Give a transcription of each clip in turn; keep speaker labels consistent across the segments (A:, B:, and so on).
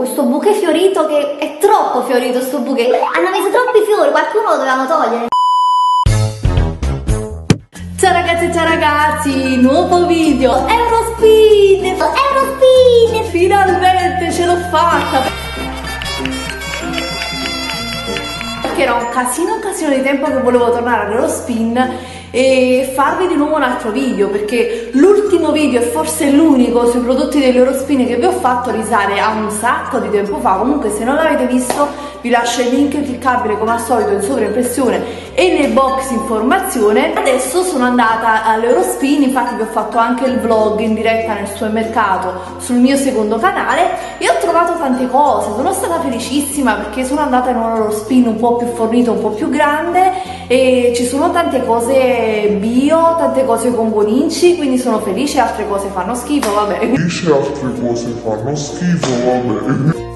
A: Questo bouquet fiorito che è troppo fiorito sto bouquet. Hanno messo troppi fiori, qualcuno lo dovevamo togliere.
B: Ciao ragazzi e ciao ragazzi, nuovo video Eurospin!
A: Eurospin!
B: Finalmente ce l'ho fatta! Perché era un casino casino di tempo che volevo tornare all'Eurospin e farvi di nuovo un altro video perché l'ultimo video e forse l'unico sui prodotti dell'Eurospin che vi ho fatto risale a un sacco di tempo fa. Comunque se non l'avete visto vi lascio il link cliccabile come al solito in sovraimpressione e nel box informazione. Adesso sono andata all'Eurospin infatti vi ho fatto anche il vlog in diretta nel supermercato sul mio secondo canale e ho trovato tante cose. Sono stata felicissima perché sono andata in un Eurospin un po' più fornito un po' più grande e ci sono tante cose bio, tante cose con buoninci, quindi sono felice, altre cose fanno schifo, vabbè.
C: Felice, altre cose fanno schifo, vabbè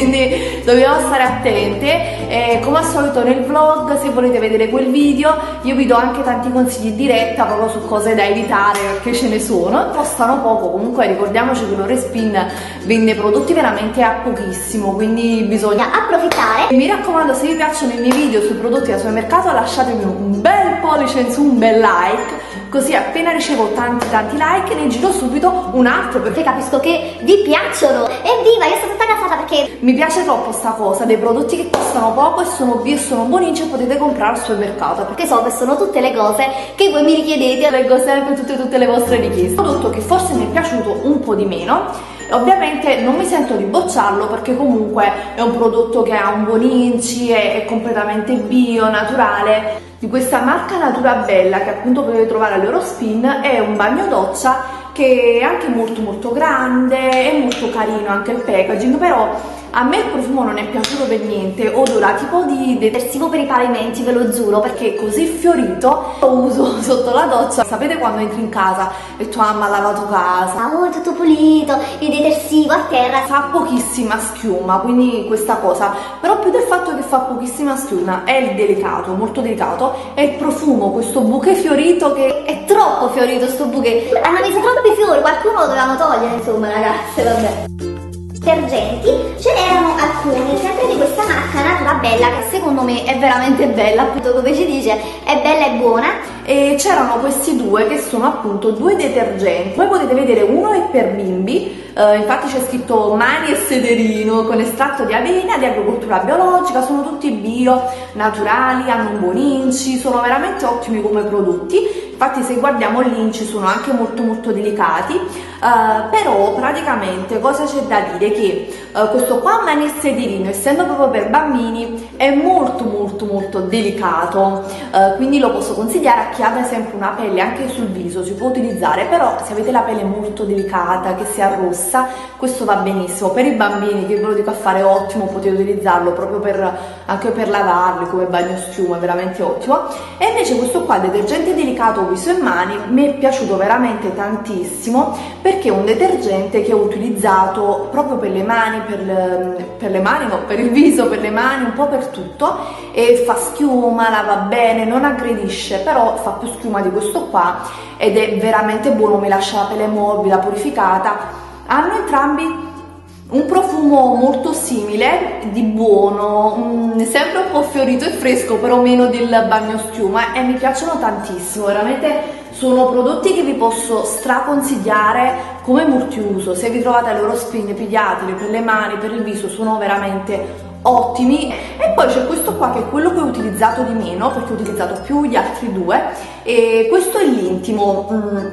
B: quindi dobbiamo stare attente. Eh, come al solito nel vlog se volete vedere quel video io vi do anche tanti consigli in diretta proprio su cose da evitare perché ce ne sono. Costano poco comunque ricordiamoci che l'Orespin vende prodotti veramente a pochissimo quindi bisogna
A: approfittare.
B: Mi raccomando se vi piacciono i miei video sui prodotti da supermercato lasciatemi un bel pollice in su un bel like così appena ricevo tanti tanti like ne giro subito un altro
A: perché capisco che vi piacciono. Evviva io sono tutta casata perché
B: mi piace troppo sta cosa dei prodotti che costano poco e sono bio e sono buonici e potete comprare al supermercato
A: perché so che sono tutte le cose che voi mi richiedete
B: leggo sempre tutte tutte le vostre richieste. Un prodotto che forse mi è piaciuto un po' di meno ovviamente non mi sento di bocciarlo perché comunque è un prodotto che ha un buon inci, è, è completamente bio, naturale di questa marca Natura Bella che appunto potete trovare all'Eurospin è un bagno doccia che è anche molto molto grande, è molto carino anche il packaging, però a me il profumo non è piaciuto per niente, odora tipo di detersivo per i pavimenti, ve lo giuro, perché è così fiorito, lo uso sotto la doccia. Sapete quando entri in casa e tua mamma ha lavato casa?
A: Oh, tutto pulito, il detersivo a terra.
B: Fa pochissima schiuma, quindi questa cosa. Però più del fatto che fa pochissima schiuma, è il delicato, molto delicato, è il profumo, questo bouquet fiorito che
A: è troppo fiorito sto bouquet. Hanno messo troppi fiori, qualcuno lo dovevamo togliere, insomma, ragazze, vabbè detergenti ce n'erano alcuni sempre di questa marca Natura Bella che secondo me è veramente bella appunto come ci dice è bella e buona.
B: E c'erano questi due che sono appunto due detergenti. Voi potete vedere uno è per bimbi uh, infatti c'è scritto mani e sederino con estratto di avena di agricoltura biologica sono tutti bio naturali hanno un buon inci sono veramente ottimi come prodotti. Infatti se guardiamo l'inci sono anche molto molto delicati. Uh, però praticamente cosa c'è da dire? Che uh, questo qua manesse di rino essendo proprio per bambini è molto molto molto delicato. Uh, quindi lo posso consigliare a chi ha ad esempio una pelle anche sul viso si può utilizzare però se avete la pelle molto delicata che si arrossa questo va benissimo. Per i bambini che ve lo dico a fare ottimo potete utilizzarlo proprio per anche per lavarli come bagno schiuma è veramente ottimo. E invece questo qua detergente delicato viso e mani mi è piaciuto veramente tantissimo perché è un detergente che ho utilizzato proprio per le mani, per le, per le mani, no, per il viso, per le mani, un po' per tutto e fa schiuma, lava bene, non aggredisce, però fa più schiuma di questo qua ed è veramente buono, mi lascia la pelle morbida, purificata. Hanno entrambi un profumo molto simile, di buono, mh, sempre un po' fiorito e fresco, però meno del bagno schiuma e mi piacciono tantissimo, veramente sono prodotti che vi posso straconsigliare come multiuso, se vi trovate loro spine pidiatili per le mani, per il viso, sono veramente ottimi. E poi c'è questo qua che è quello che ho utilizzato di meno perché ho utilizzato più gli altri due. E questo è l'intimo mm,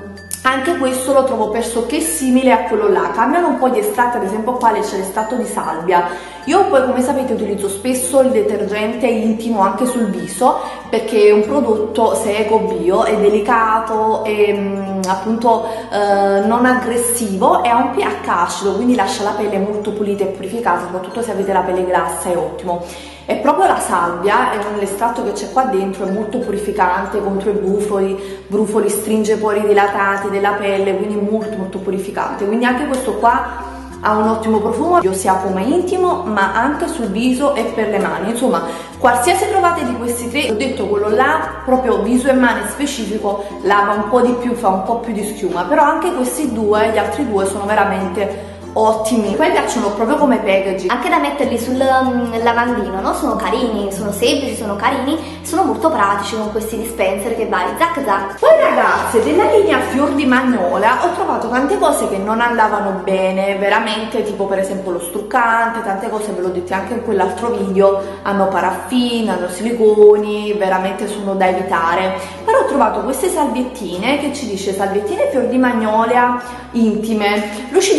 B: anche questo lo trovo pressoché simile a quello là, cambiano un po' gli estratti, ad esempio qua c'è l'estratto di salvia. Io poi come sapete utilizzo spesso il detergente intimo anche sul viso perché è un prodotto se eco bio, è delicato, è mm, appunto eh, non aggressivo e ha un pH acido, quindi lascia la pelle molto pulita e purificata, soprattutto se avete la pelle grassa è ottimo. È proprio la salvia, è l'estratto che c'è qua dentro, è molto purificante contro i brufoli, brufoli stringe i pori dilatati della pelle, quindi molto molto purificante. Quindi anche questo qua ha un ottimo profumo sia come intimo ma anche sul viso e per le mani insomma qualsiasi trovate di questi tre ho detto quello là proprio viso e mani specifico lava un po' di più fa un po' più di schiuma però anche questi due gli altri due sono veramente ottimi. Poi piacciono proprio come packaging.
A: Anche da metterli sul um, lavandino no? sono carini sono semplici sono carini sono molto pratici con questi dispenser che vari zac zac.
B: Poi ragazze della linea fior di magnola ho trovato tante cose che non andavano bene veramente tipo per esempio lo struccante tante cose ve l'ho detto anche in quell'altro video hanno paraffina hanno siliconi veramente sono da evitare. Però ho trovato queste salviettine che ci dice salviettine fior di magnolia intime. Lui ci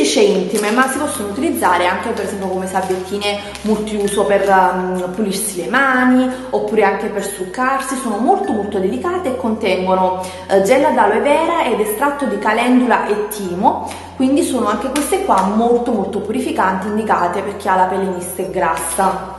B: intime ma si possono utilizzare anche per esempio come salviettine multiuso per um, pulirsi le mani oppure anche per struccarsi sono molto molto delicate e contengono uh, gel ad aloe vera ed estratto di calendula e timo. Quindi sono anche queste qua molto molto purificanti indicate per chi ha la pelle mista e grassa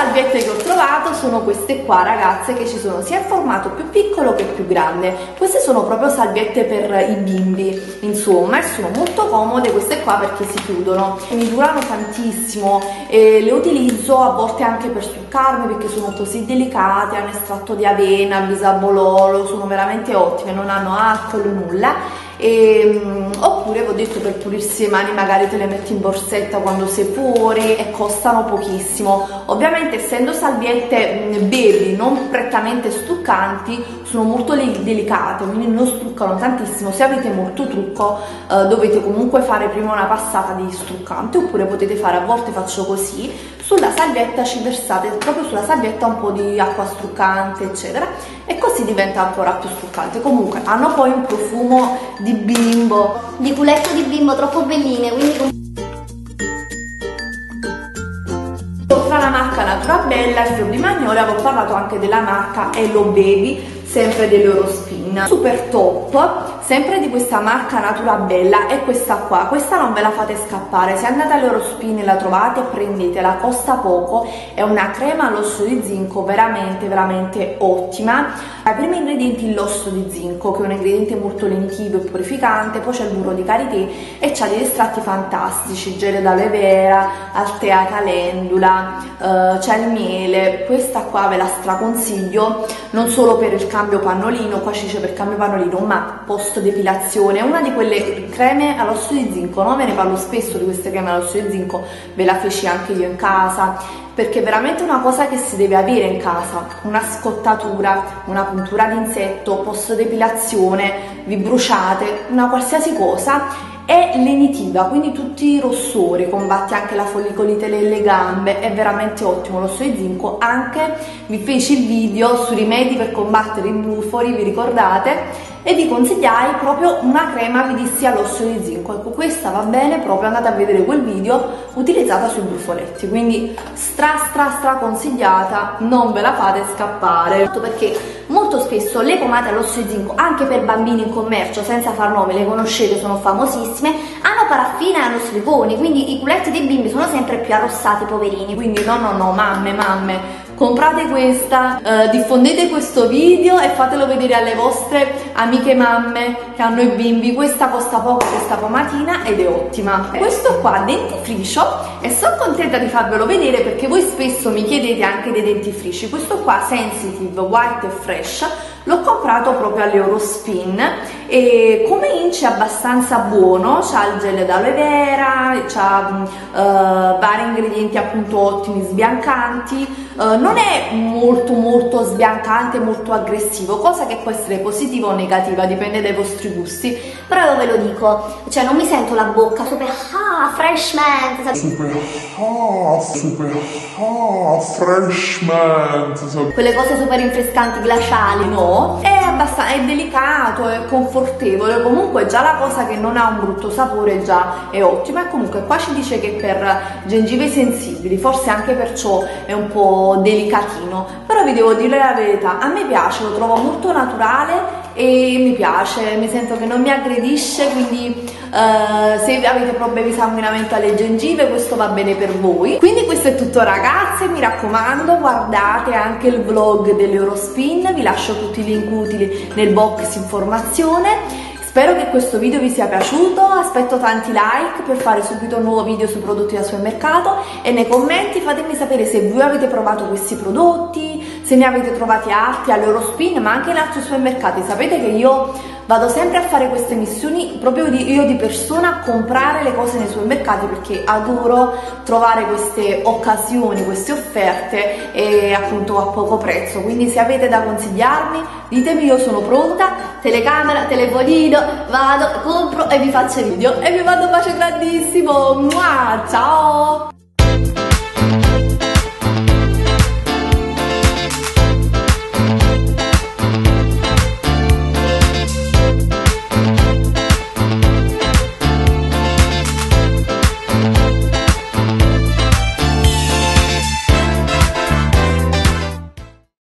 B: salviette che ho trovato sono queste qua ragazze che ci sono sia in formato più piccolo che più grande. Queste sono proprio salviette per i bimbi insomma e sono molto comode queste qua perché si chiudono. Mi durano tantissimo e le utilizzo a volte anche per struccarmi perché sono così delicate hanno estratto di avena bisabololo sono veramente ottime non hanno alcol nulla e, um, oppure ho detto per pulirsi le mani magari te le metti in borsetta quando sei fuori e costano pochissimo. Ovviamente essendo salviette mm, baby non prettamente struccanti sono molto delicate quindi non struccano tantissimo. Se avete molto trucco eh, dovete comunque fare prima una passata di struccante oppure potete fare a volte faccio così sulla salvietta ci versate proprio sulla salvietta un po' di acqua struccante eccetera e così diventa ancora più struccante. Comunque hanno poi un profumo di bimbo.
A: Di culetto di bimbo troppo belline quindi
B: tra la marca Natura Bella e Fior di Magnolia avevo parlato anche della marca Hello Baby sempre dell'Eurospin super top sempre di questa marca Natura Bella è questa qua. Questa non ve la fate scappare. Se andate all'Eurospin e la trovate prendetela costa poco. È una crema all'osso di zinco veramente veramente ottima. Ai primi ingredienti l'osso di zinco che è un ingrediente molto lentivo e purificante poi c'è il burro di karité e c'ha degli estratti fantastici gele d'aloe vera altea calendula eh, c'è il miele. Questa qua ve la straconsiglio non solo per il cambio pannolino qua ci dice per cambio pannolino ma post depilazione, una di quelle creme all'osso di zinco, no? Ve ne parlo spesso di queste creme all'osso di zinco, ve la feci anche io in casa, perché è veramente una cosa che si deve avere in casa, una scottatura, una puntura d'insetto, post depilazione, vi bruciate, una qualsiasi cosa è lenitiva, quindi tutti i rossori, combatte anche la follicolite delle gambe, è veramente ottimo l'osso di zinco, anche vi feci il video sui rimedi per combattere i brufoli, vi ricordate? E vi consigliai proprio una crema, vi dissi all'osso di zinco, ecco questa va bene, proprio andate a vedere quel video utilizzata sui brufoletti, quindi stra stra stra consigliata, non ve la fate scappare.
A: Perché molto spesso le pomate all'osso di zinco, anche per bambini in commercio, senza far nome, le conoscete, sono famosissime, hanno paraffina e hanno siliconi, quindi i culetti dei bimbi sono sempre più arrossati, poverini.
B: Quindi no, no, no, mamme, mamme, comprate questa, eh, diffondete questo video e fatelo vedere alle vostre amiche mamme che hanno i bimbi, questa costa poco questa pomatina ed è ottima. Questo qua dentifricio e sono contenta di farvelo vedere perché voi spesso mi chiedete anche dei dentifrici, questo qua Sensitive White e Fresh l'ho comprato proprio all'Eurospin e come ince è abbastanza buono, c'ha il gel d'aloe vera, c'ha uh, vari ingredienti appunto ottimi sbiancanti, uh, non è molto molto sbiancante, molto aggressivo, cosa che può essere positiva o negativa, dipende dai vostri gusti.
A: Però io ve lo dico, cioè non mi sento la bocca super ah, fresh mint,
C: super ah, super ah, fresh mint,
A: quelle cose super rinfrescanti, glaciali,
B: no, è abbastanza, è delicato, è confortevole, comunque già la cosa che non ha un brutto sapore già è ottima e comunque qua ci dice che per gengive sensibili, forse anche perciò è un po' delicatino, però vi devo dire la verità, a me piace, lo trovo molto naturale e mi piace, mi sento che non mi aggredisce, quindi uh, se avete problemi sanguinamento alle gengive questo va bene per voi. Quindi questo è tutto ragazze, mi raccomando guardate anche il vlog dell'Eurospin, vi lascio tutti i link utili nel box informazione. Spero che questo video vi sia piaciuto, aspetto tanti like per fare subito un nuovo video sui prodotti da supermercato e nei commenti fatemi sapere se voi avete provato questi prodotti, se ne avete trovati altri all'Eurospin ma anche in altri supermercati. Sapete che io vado sempre a fare queste missioni proprio di, io di persona a comprare le cose nei supermercati perché adoro trovare queste occasioni, queste offerte e appunto a poco prezzo. Quindi se avete da consigliarmi, ditemi, io sono pronta, telecamera, telefonino, vado, compro e vi faccio video e vi mando un bacio grandissimo. Mua, ciao!